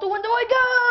Out the window I go!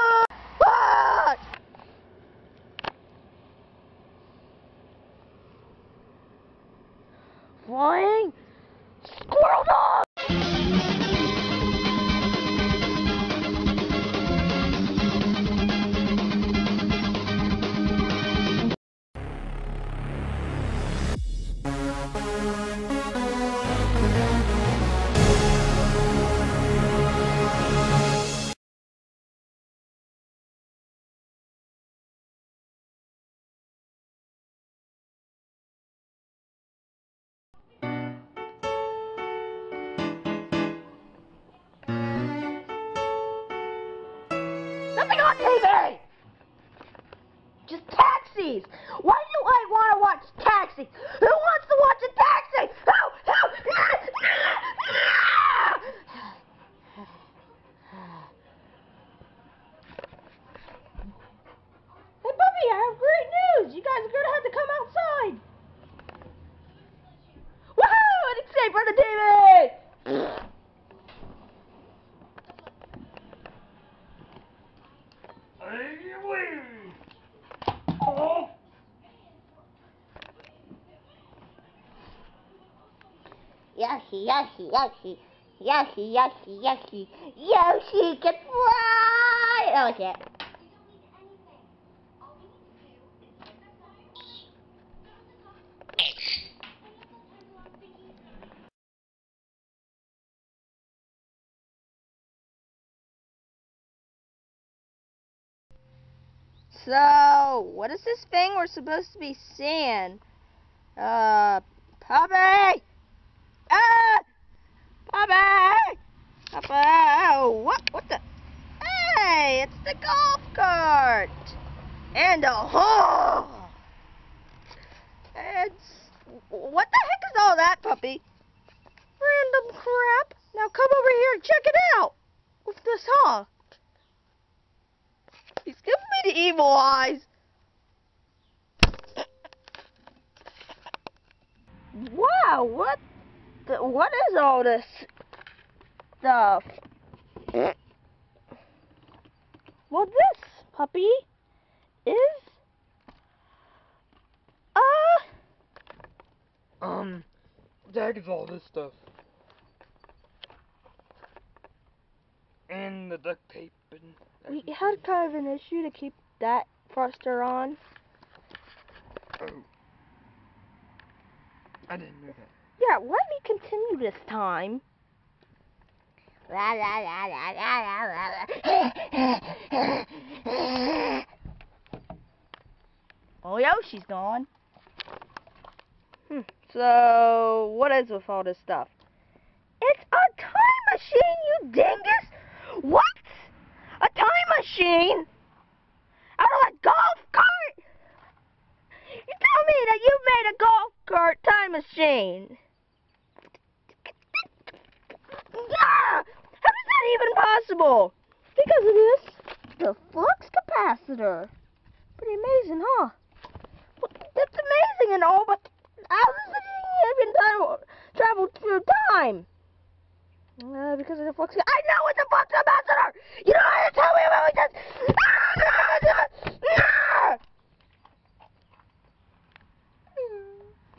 Yoshi, Yoshi, Yoshi, Yoshi, Yoshi, can fly! Oh shit. So, what is this thing we're supposed to be seeing? Uh, puppy! Ah! Puppy! Puppy! Oh, what? What the? Hey, it's the golf cart! And a hole! It's... What the heck is all that, puppy? Random crap. Now come over here and check it out! With this, huh? He's giving me the evil eyes. Wow, what the, what is all this stuff? Well, this puppy is uh Um, that is all this stuff. And the duct tape and we had kind of an issue to keep that thruster on. Oh. I didn't know that. Yeah, let me continue this time. La la la la la la la. Oh, Yoshi's gone. Hmm. So, what is with all this stuff? It's a time machine, you dingus! What? A time machine? Out of a golf cart? You tell me that you made a golf cart time machine. Yeah! How is that even possible? Because of this, the flux capacitor. Pretty amazing, huh? Well, that's amazing and all, but how does it even travel, through time? Uh, because of the flux. I know it's a flux capacitor. You don't have to tell me about this. Ah!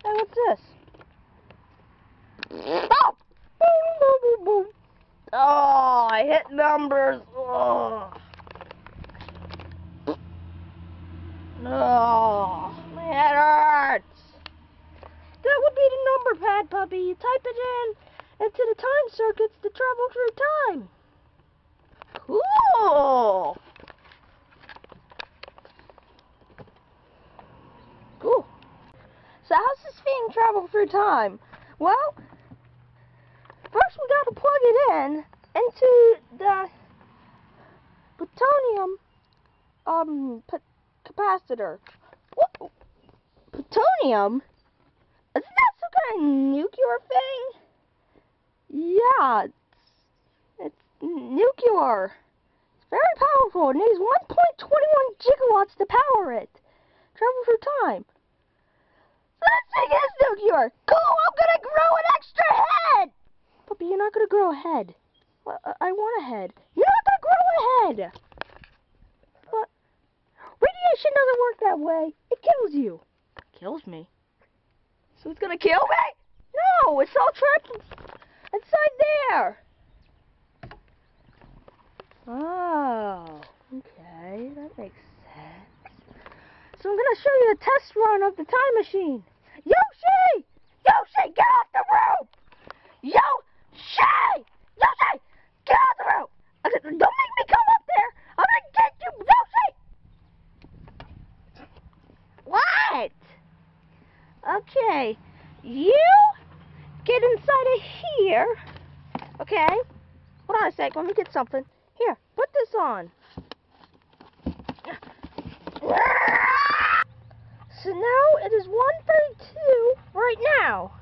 Hey, what's this? Oh! Oh, I hit numbers. Oh, my head hurts. That would be the number pad, puppy. You type it in into the time circuits to travel through time. Cool. Cool. So how's this thing travel through time? Well, first we got to plug it in into the plutonium um pa- capacitor. What? Plutonium? Isn't that some kind of nuclear thing? Yeah, it's, it's nuclear. It's very powerful. It needs 1.21 gigawatts to power it. Travel through time. So that thing is nuclear. Cool, I'm gonna grow an extra head. Puppy, you're not gonna grow a head. I, I want a head. You're not gonna grow a head. What? Radiation doesn't work that way. It kills you. Kills me. So it's gonna kill me? No, it's all trapped inside there. Oh, okay, that makes sense. So I'm gonna show you the test run of the time machine. Yoshi! Yoshi, get off the roof! Yoshi! Yoshi! Get off the roof! I said, Don't make me come up there! I'm gonna get you, Yoshi! What? Okay, you get inside of here. Okay? Hold on a sec, let me get something. Here, put this on. So now it is 132 right now.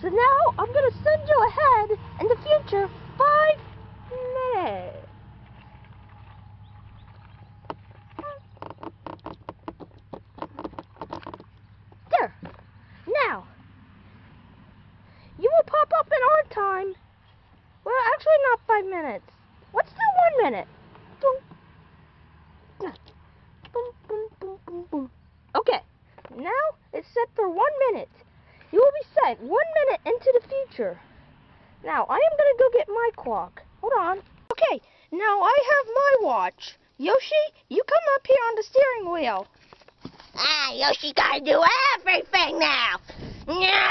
So now I'm going to send you ahead in the future five minutes. There. Now, you will pop up in our time. Well, actually not five minutes. Let's do one minute. Boom. Boom, boom, boom, boom, boom. Okay, now it's set for one minute. You will be set one minute into the future. Now, I am going to go get my clock. Hold on. Okay, now I have my watch. Yoshi, you come up here on the steering wheel. Ah, Yoshi gotta do everything now. Yeah.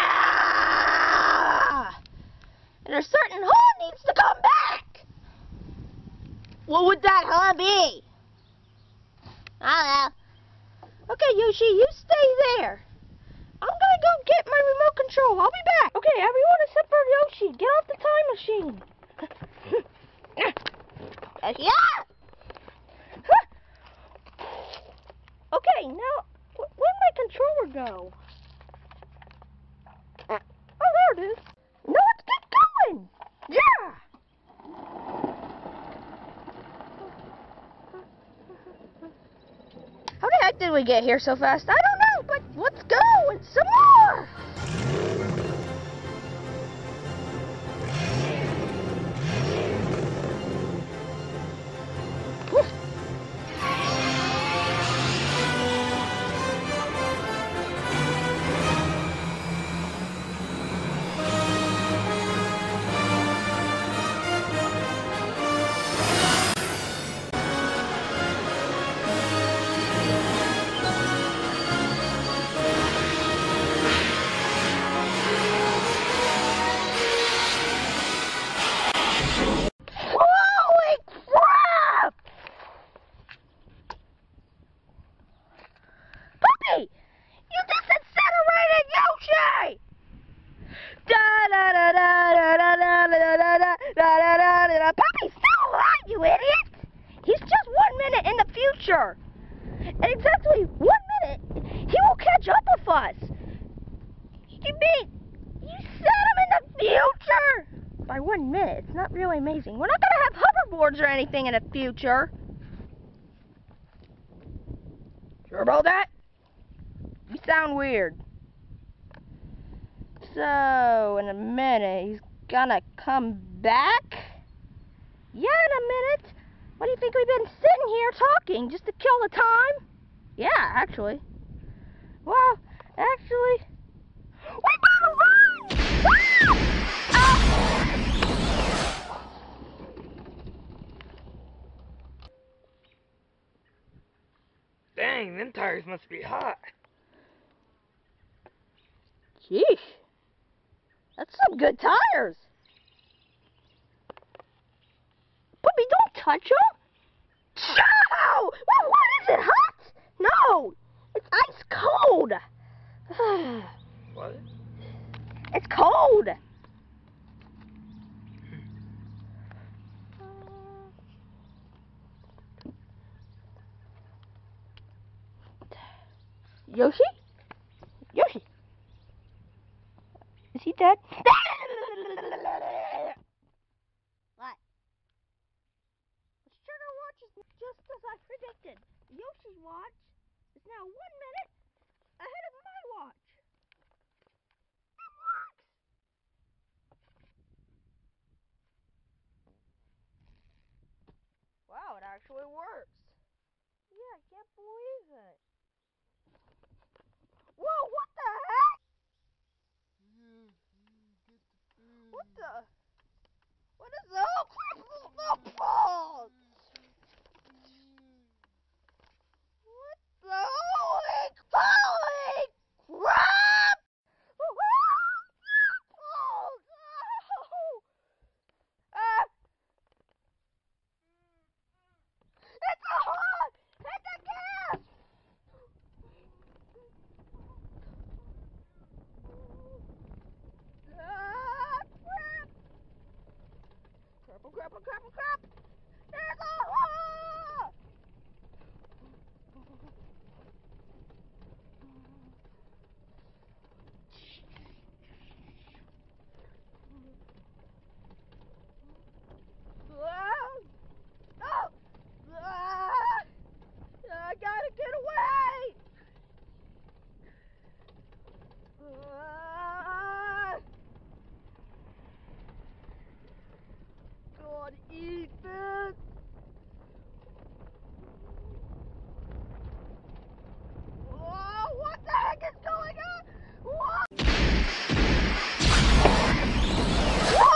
And a certain huh needs to come back. What would that huh be? I Okay, Yoshi, you stay there. I'm gonna go get my remote control. I'll be back. Okay, everyone except for Yoshi, get off the time machine. don't know. Yeah. okay, now, wh- where'd my controller go? Oh, there it is. No, let's get going. Yeah. Did we get here so fast? I don't it's not really amazing. We're not gonna have hoverboards or anything in the future. Sure about that? You sound weird. So, in a minute, he's gonna come back? Yeah, in a minute. What do you think we've been sitting here talking just to kill the time? Yeah, actually. Well, actually, we better run! Ah! Ah! Dang, them tires must be hot. Sheesh. That's some good tires. Puppy, don't touch them. No! What, what is it, hot? No! It's ice cold. What? it's cold. Yoshi? Yoshi? Is he dead? What? Sugar watch is just as I predicted. Yoshi's watch is now one minute ahead of my watch. It works! actually works. Yeah, I can't believe it. Whoa, what the heck? What the? What is the? Oh crap! The balls! What the? Holy, holy crap! Oh, no! Ah! It's a hot! It's a gas! Ah, crap! Crap, oh, crap, oh, crap, oh, crap! There's a hole! Ah! Oh! Ah! I gotta get away! Ah! God, eat this! Whoa, what the heck is going on? What? Whoa!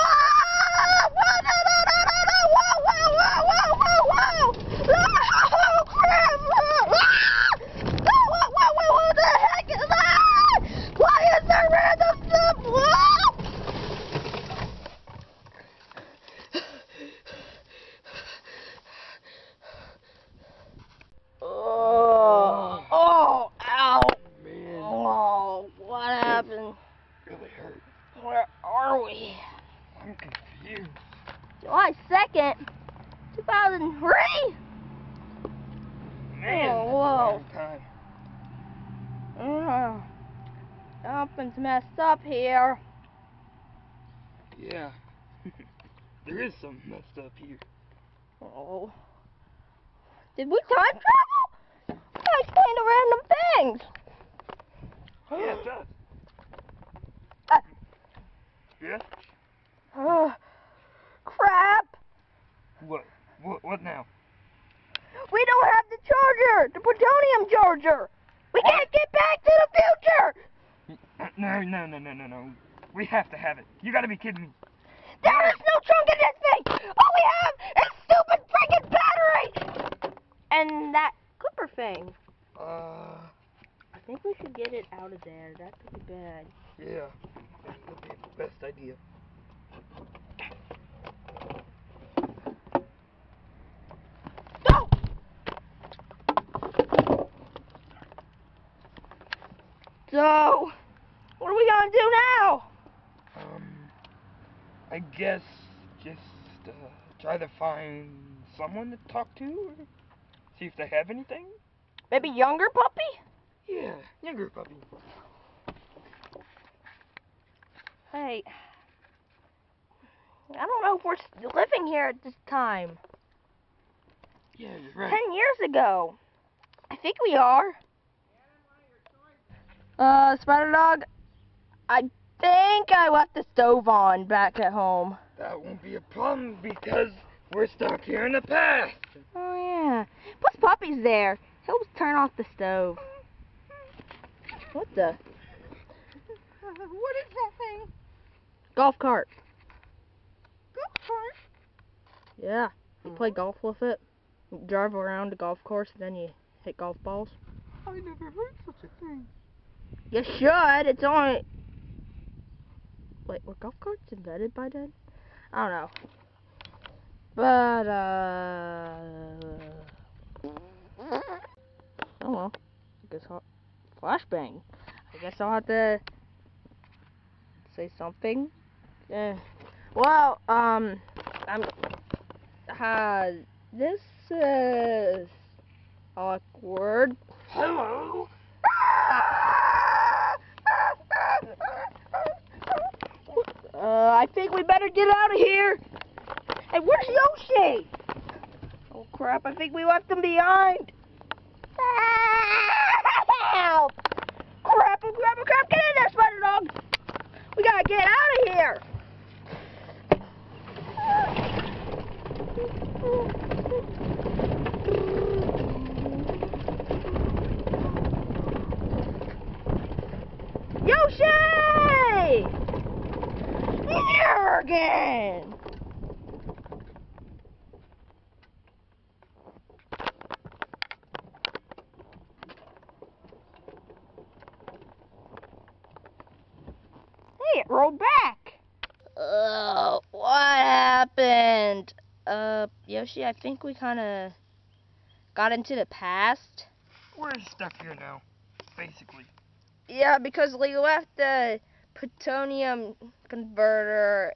Whoa, no, no, no, no, no! Whoa, whoa, whoa, whoa, whoa, whoa! Oh, crap! Ah! Oh, whoa, whoa, whoa, what the heck is that? Why is there random stuff? Whoa! Oh, oh, ow! Man, Oh, what happened? really hurt. Where are we? I'm confused. July 2nd, 2003? Man, Oh, that's a whoa. long time. Oh, something's messed up here. Yeah. there is something messed up here. Oh. Did we time travel? I explained random things. Yeah, it does. Ah. Yeah? Oh, crap. What? What? What now? We don't have the charger, the plutonium charger. We can't get back to the future. Uh, No, no, no, no, no, no. We have to have it. You gotta be kidding me. There is no trunk in this thing. All we have is stupid freaking battery. And that clipper thing. Uh, I think we should get it out of there. That could be bad. yeah. That would be the best idea. Go! So, what are we gonna do now? I guess just uh, try to find someone to talk to, or see if they have anything. Maybe younger puppy? Yeah, younger puppy. Hey, I don't know if we're still living here at this time. Yeah, you're right. Ten years ago. I think we are. Uh, Spider Dog, I think I left the stove on back at home. That won't be a problem because we're stuck here in the past. Oh, yeah. Plus, Puppy's there. He'll turn off the stove. What the? What is that thing? Golf cart. Golf cart? Yeah. You play golf with it. You drive around the golf course and then you hit golf balls. I never heard such a thing. You should. It's only. Wait, were golf carts invented by then? I don't know. But, uh. Oh well. I guess I'll. Flashbang. I guess I'll have to. Say something. Eh. Well, um. I'm. Uh. This is. Awkward. Hello. Uh, I think we better get out of here. Hey, where's Yoshi? Oh, crap, I think we left him behind. Help! Crap, oh, crap, oh, crap, get in there, spider dog! We gotta get out of here! Yoshi! Again. Hey, it rolled back. Uh, what happened? Uh, Yoshi, I think we kind of got into the past. We're stuck here now, basically. Yeah, because we left the plutonium converter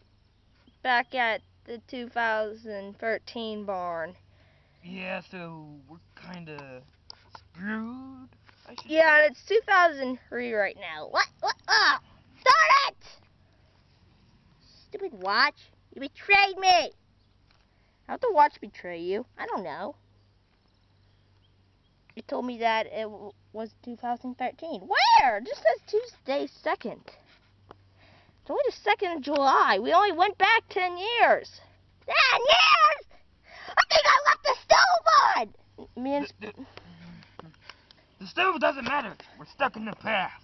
back at the 2013 barn. Yeah, so we're kind of screwed. I Yeah, and it's 2003 right now. What? What? Oh, darn it! Stupid watch. You betrayed me. How'd the watch betray you? I don't know. You told me that it w- was 2013. Where? It just says Tuesday 2nd. It's only the 2nd of July. We only went back 10 years. Ten years? I think I left the stove on. Me and The, the, the stove doesn't matter. We're stuck in the past.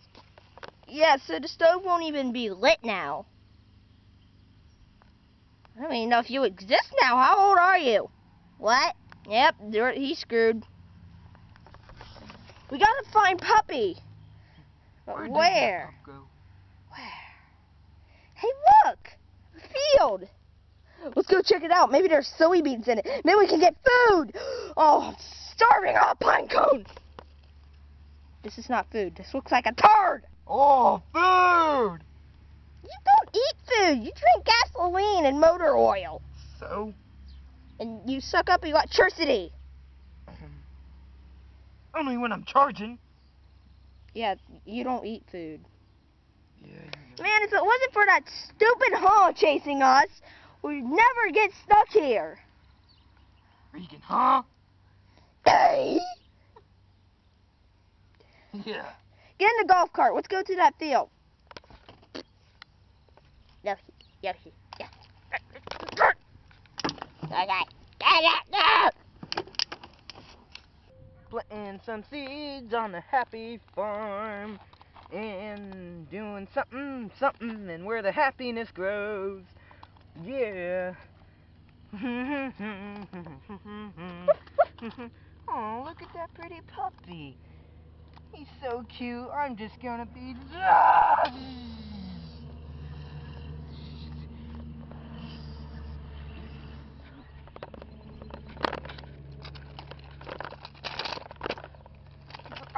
Yeah, so the stove won't even be lit now. I don't even know if you exist now. How old are you? What? Yep, you're- he's screwed. We gotta find Puppy. But Where? did where? go? Where? Hey, look! A field! Let's go check it out. Maybe there's soybeans in it. Maybe we can get food! Oh, I'm starving on a pine cone! This is not food. This looks like a turd! Oh, food! You don't eat food. You drink gasoline and motor oil. So, And you suck up electricity. only when I'm charging. Yeah, you don't eat food. Yeah. Man, if it wasn't for that stupid hog chasing us, we'd never get stuck here. Regan, huh? Hey! Yeah. Get in the golf cart. Let's go to that field. Yoshi, Yoshi, Yoshi. Okay. Get it, no! Planting some seeds on a happy farm. And doing something, something, and where the happiness grows. Yeah. oh, look at that pretty puppy. He's so cute. I'm just gonna be.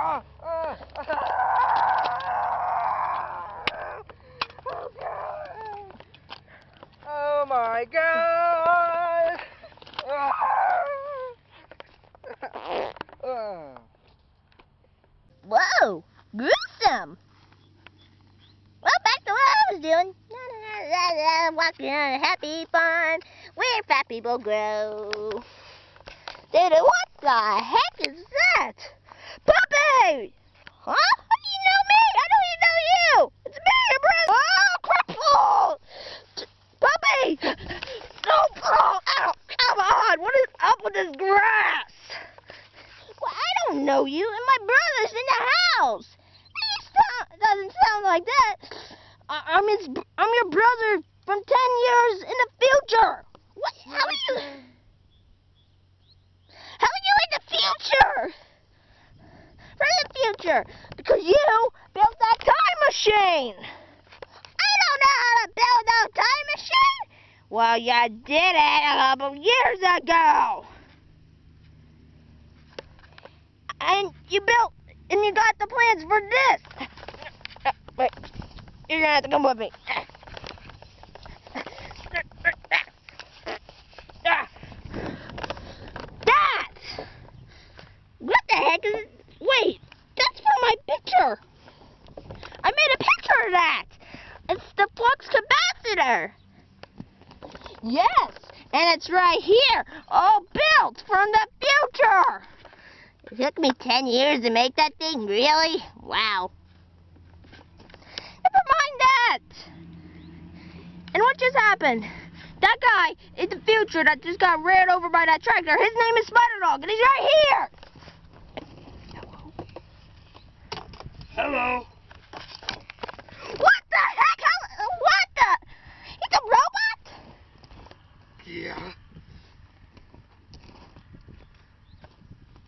Ah, ah, oh, God. Oh my god! Ah. Whoa, gruesome. Well, back to what I was doing. La, la, la, la, la, Walking on a happy farm grow. Dude, what the heck is that? Puppy! Huh? How do you know me? I don't even know you. It's me, your brother! Oh, crap! Oh! T- Puppy! No! Oh, ow, come on! What is up with this grass? Well, I don't know you, and my brother's in the house. It sound, doesn't sound like that. I- I'm his, br- I'm your brother from ten years in the future. What? How are you? How are you in the future? From the future, because you built that time machine. I don't know how to build no time machine. Well, you did me 10 years to make that thing? Really? Wow. Never mind that! And what just happened? That guy in the future that just got ran over by that tractor, his name is Spider Dog, and he's right here! Hello. What the heck? How, what the? It's a robot? Yeah.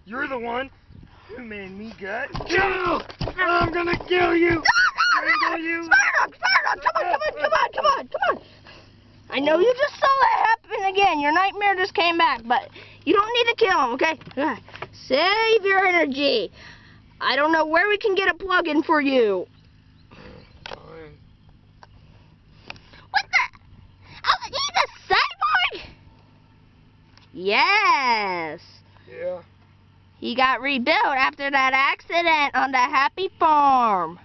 You're the one who made me gut. Kill! I'm gonna kill you! Strangle you! Sparrow, Sparrow, come on, come on, come on, come on, come on. I know you just saw that happen again. Your nightmare just came back, but you don't need to kill him, okay? Save your energy. I don't know where we can get a plug-in for you. What the? Oh, he's a cyborg? Yes. Yeah. He got rebuilt after that accident on the Happy Farm.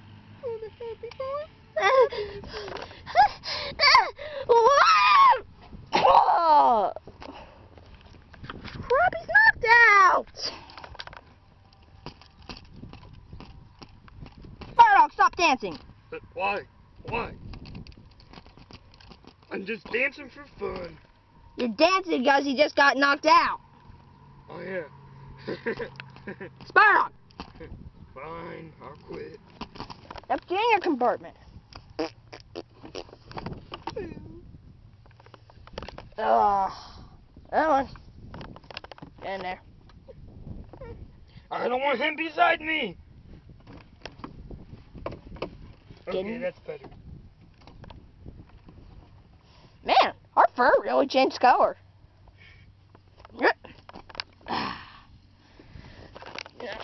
Oh. Crap, he's knocked out. Fire dog, stop dancing. But why? Why? I'm just dancing for fun. You're dancing because he just got knocked out. Oh yeah. Dog, Fine, I'll quit. up in your compartment. Ugh. That one. Get in there. I don't want him beside me. Okay, Didn't- that's better. Man, our fur really changed color.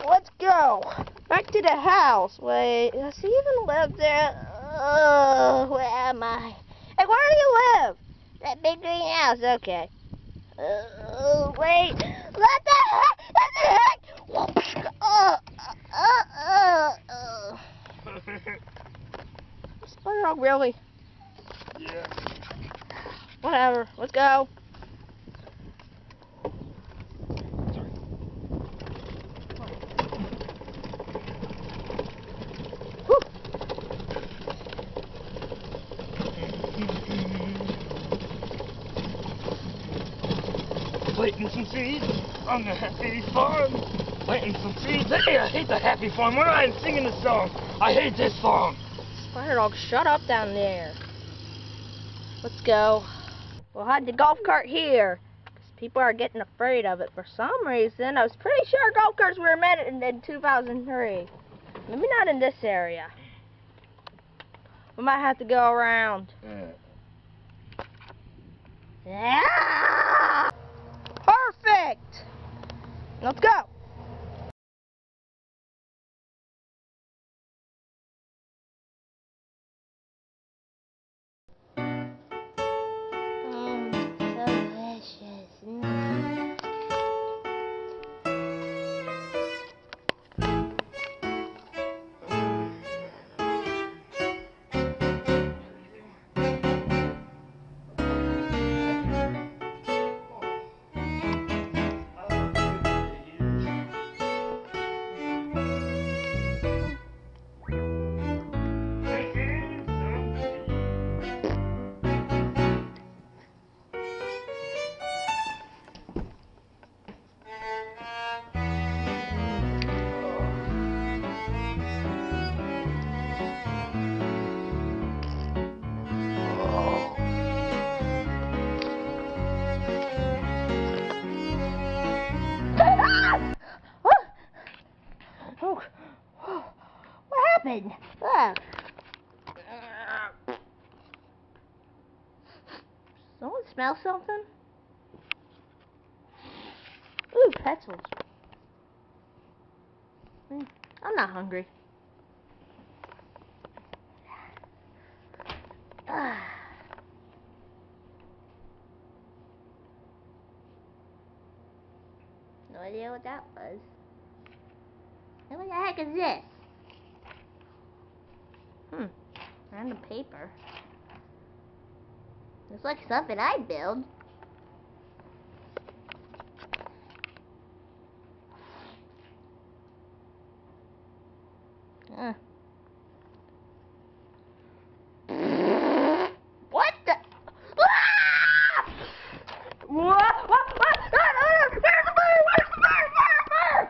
Let's go. Back to the house. Wait, does he even live there? Oh, where am I? Hey, where do you live? That big green house, okay. Oh, wait. What the heck? What the heck? Oh, uh, uh, uh. Spider Dog, really? yeah. Whatever. Let's go. Planting some seeds on the happy farm. Planting some seeds. Hey, I hate the happy farm. Why am I singing this song? I hate this song. Spider Dog, shut up down there. Let's go. We'll hide the golf cart here. Because people are getting afraid of it for some reason. I was pretty sure golf carts were invented in, in 2003. Maybe not in this area. We might have to go around. Yeah! Perfect! Let's go. Heck is this? Hmm. Random paper. It's like something I build. Uh. What the? Ah! What? What? What? Where's the bird? Where's the bird? Where's the bird?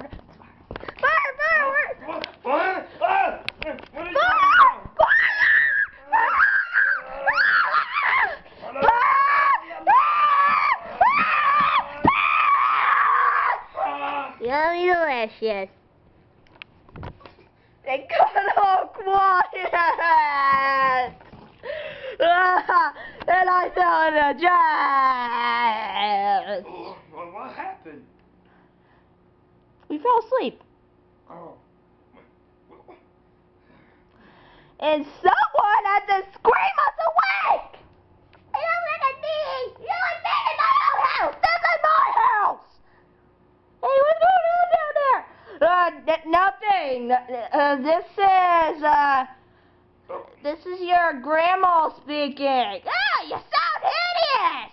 Bird, bird, where? What? What? Ah! What is You want me to Yes, yes. They got all quiet. Ah, and I fell in a dress. Oh, well, what happened? We fell asleep. Oh. And someone had to scream us awake. You don't look at me! You like me in my own house! This is my house. Hey, what's going on down there? Uh, n- nothing. Uh, this is, uh, this is your grandma speaking. Ah, you sound hideous.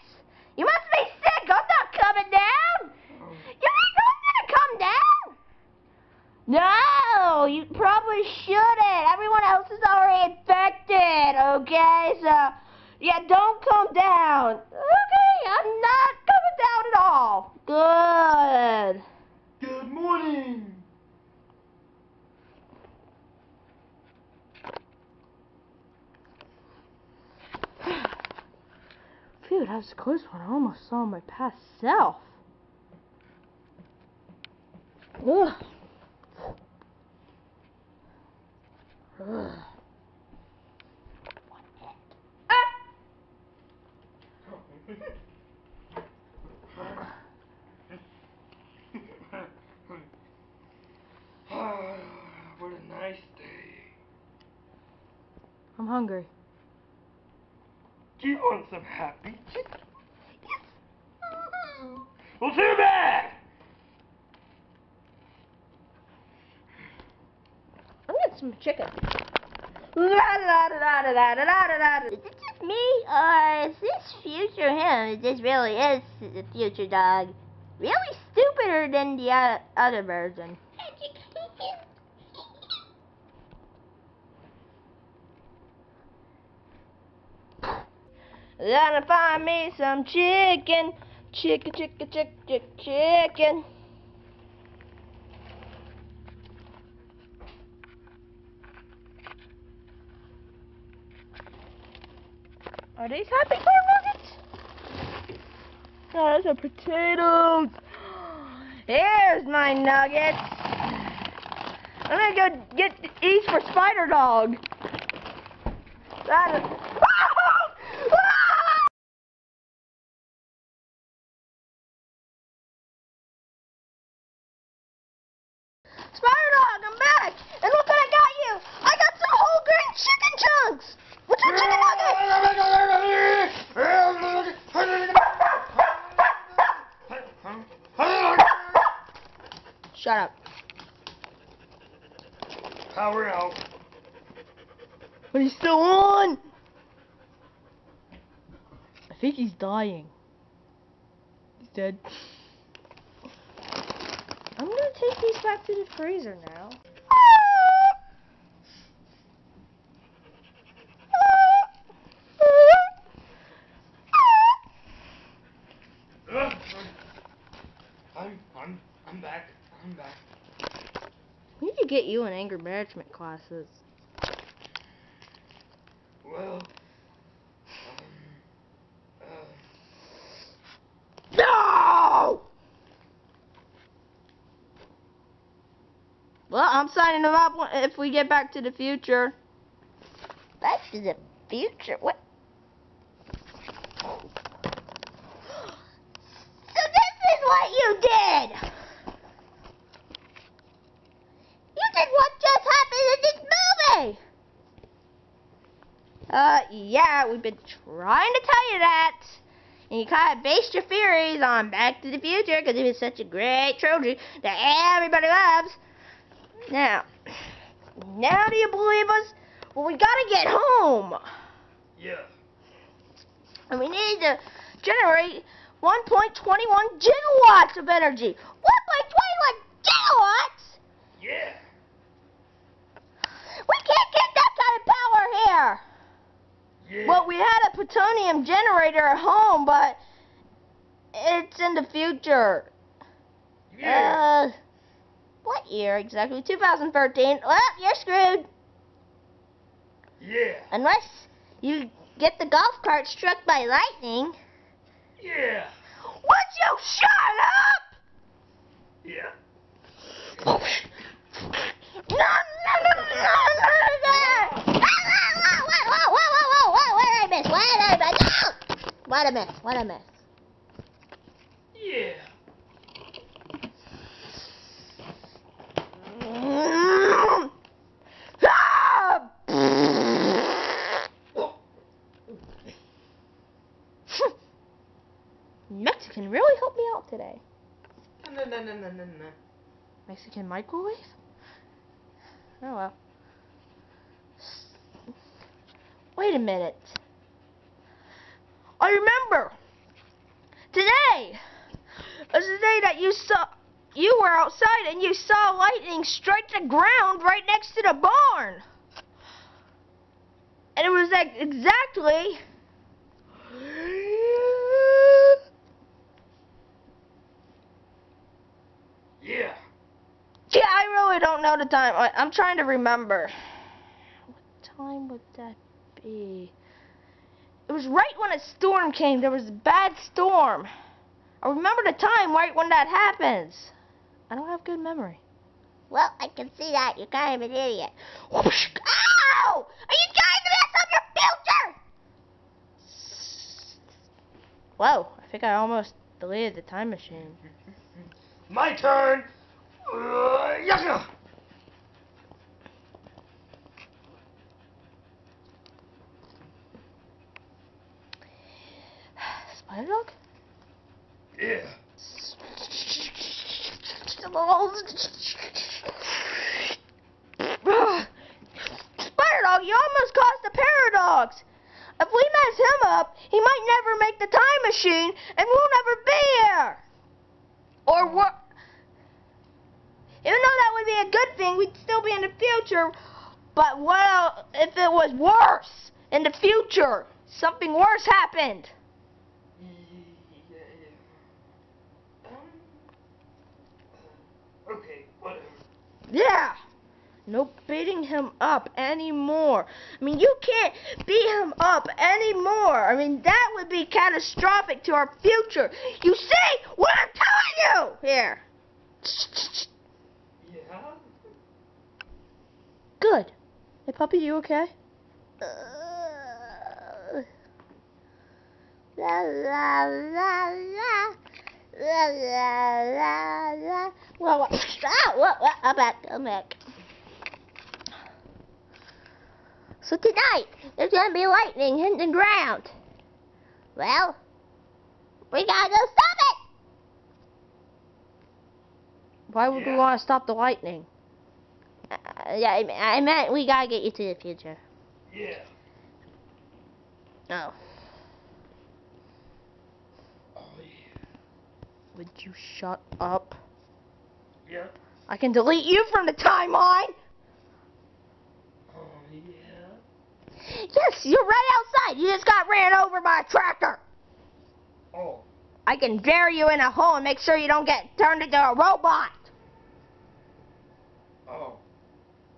You must be sick. I'm not coming down. You think I'm gonna come down? No, you probably shouldn't. Everyone else is already infected, okay? So, yeah, don't come down. Okay, I'm not coming down at all. Good. Good morning. Phew, that was a close one. I almost saw my past self. Ugh. Ugh. Ah! what a nice day. I'm hungry. Do you want some happy chicken? Well, too bad. I'm getting some chicken. La la la la la la la. Is it just me, or is this future him? This really is the future dog. Really stupider than the o- other version. Gotta find me some chicken. Chicken, chicken, chicken, chicken. Are these happy corn nuggets? Those are potatoes. Here's my nuggets. I'm gonna go get these for Spider Dog. That is. Spider Dog, I'm back! And look what I got you! I got some whole grain chicken chunks! What's your chicken nugget? Shut up. Power out. But he's still on! I think he's dying. He's dead. I'm gonna take these back to the freezer now. I'm, I'm, I'm back. I'm back. We need to get you in anger management classes. Well, um, uh, No! Signing him up if we get back to the future. Back to the future. What? So this is what you did. You did what just happened in this movie. Uh, yeah, we've been trying to tell you that. And you kind of based your theories on Back to the Future because it was such a great trilogy that everybody loves. Now, now do you believe us? Well, we gotta get home. yeah. And we need to generate 1.21 gigawatts of energy. 1.21 gigawatts? Yeah. We can't get that kind of power here. Yeah. Well, we had a plutonium generator at home, but it's in the future. yeah. Uh, what year exactly? 2013. Well, you're screwed. yeah. Unless you get the golf cart struck by lightning. Yeah. Would you shut up? Yeah. No, no, no, no, no, no. What I miss? What did I miss? No! What I miss? What I miss? Yeah. Ah! Mexican really helped me out today. No, no, no, no, no, no. Mexican microwave? Oh well. Wait a minute. I remember. Today was the day that you saw you were outside and you saw lightning strike the ground right next to the barn. And it was like exactly Yeah. Yeah, I really don't know the time. I, I'm trying to remember. What time would that be? It was right when a storm came. There was a bad storm. I remember the time right when that happens. I don't have good memory. Well, I can see that. You're kind of an idiot. Ow! Are you trying to mess up your future? Whoa, I think I almost deleted the time machine. My turn. Uh, yucca. Spider Dog? Yeah. Spider Dog, you almost caused a paradox. If we mess him up, he might never make the time machine, and we'll never be here. Or what? Even though that would be a good thing, we'd still be in the future. But well, if it was worse in the future, something worse happened. Okay, whatever. Yeah. No beating him up anymore. I mean, you can't beat him up anymore. I mean, that would be catastrophic to our future. You see what I'm telling you? Here. Yeah. Good. Hey, puppy, you okay? La la la la. La la la la. Well, well, ah, well, well, I'm back. I'm back. So tonight there's gonna be lightning hitting the ground. Well, we gotta go stop it. Why would we want to stop the lightning? Uh, yeah, I, me- I meant we gotta get you to the future. Yeah. Oh yeah. Would you shut up? Yeah. I can delete you from the timeline. Oh yeah. Yes, you're right outside. You just got ran over by a tractor. Oh. I can bury you in a hole and make sure you don't get turned into a robot. Oh.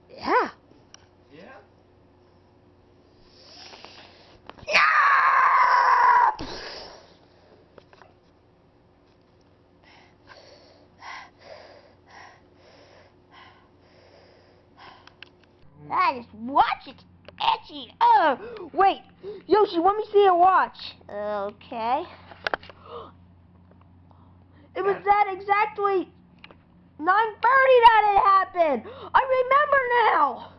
Yeah. Yeah. No! I just watch it. Itchy. Oh, wait. Yoshi, let me see your watch. Okay. It was that exactly 9.30 that it happened. I remember now.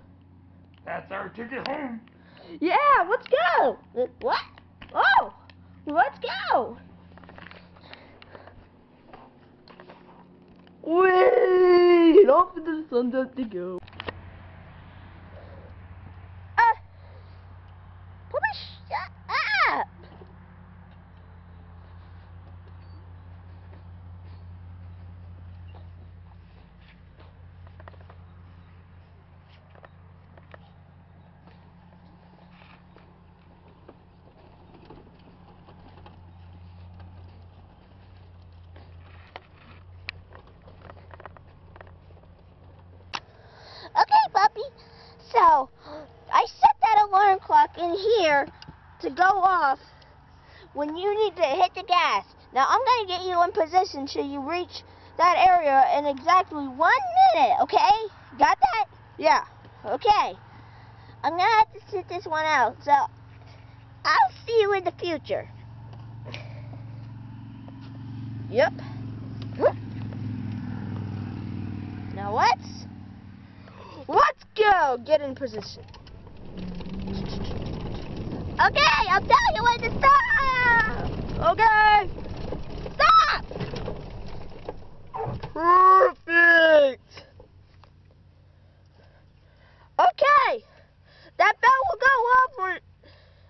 That's our ticket home. Yeah, let's go. What? Oh, let's go. Wait, off into the sun to go. Uh, Puppy, shut up. Okay, puppy. So, I set that alarm clock in here to go off when you need to hit the gas. Now, I'm going to get you in position so you reach that area in exactly one minute, okay? Got that? Yeah. Okay. I'm gonna have to sit this one out, so I'll see you in the future. Yep. Now let's Let's go. Get in position. Okay, I'll tell you when to stop! Okay. Stop! Perfect. Okay. That bell will go off when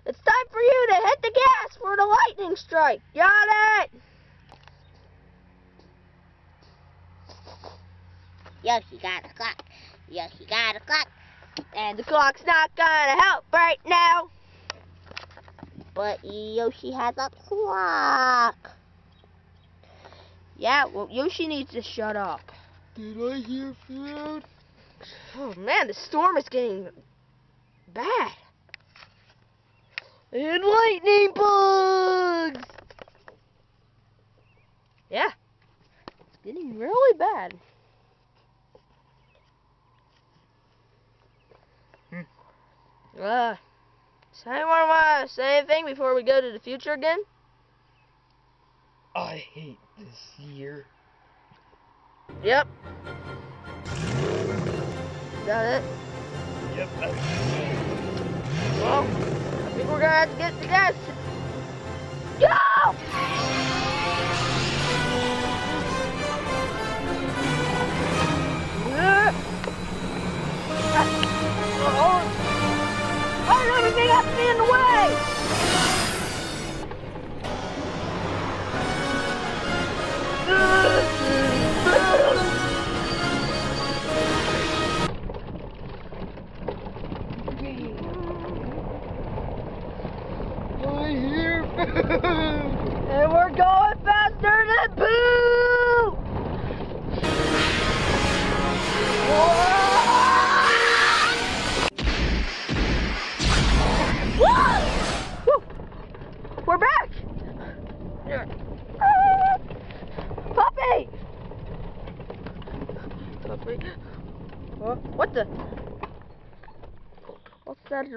it's time for you to hit the gas for the lightning strike. Got it? Yoshi got a clock. Yoshi got a clock. And the clock's not gonna help right now. But Yoshi has a clock. Yeah, well, Yoshi needs to shut up. Did I hear food? Oh man, the storm is getting bad. And lightning bugs! Yeah, it's getting really bad. Hmm. Uh, anyone want to say anything before we go to the future again? I hate this year. Yep. Is that it? Yep. Well, I think we're gonna have to get the gas. Go! I don't everything has to be in the way. I hear food. And we're going faster than Boo! I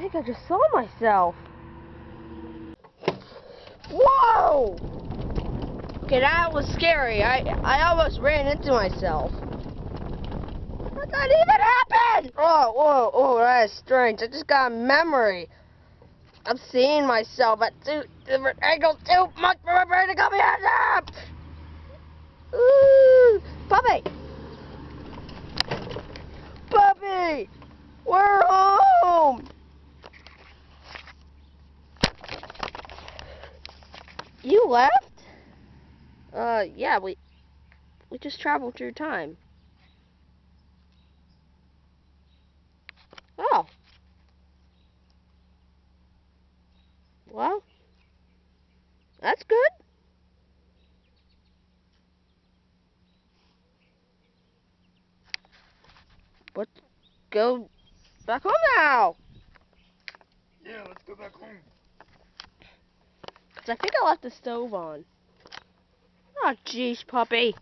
think I just saw myself. Whoa! Okay, that was scary. I I almost ran into myself. What that even happened? Oh, whoa, oh, that is strange. I just got a memory. I'm seeing myself at two different angles too much for my brain to come here. Ooh, puppy! Puppy! We're home! You left? Yeah, we we just traveled through time. Oh. Well, that's good. Let's go back home now. Yeah, let's go back home. Cause I think I left the stove on. Jeez, puppy.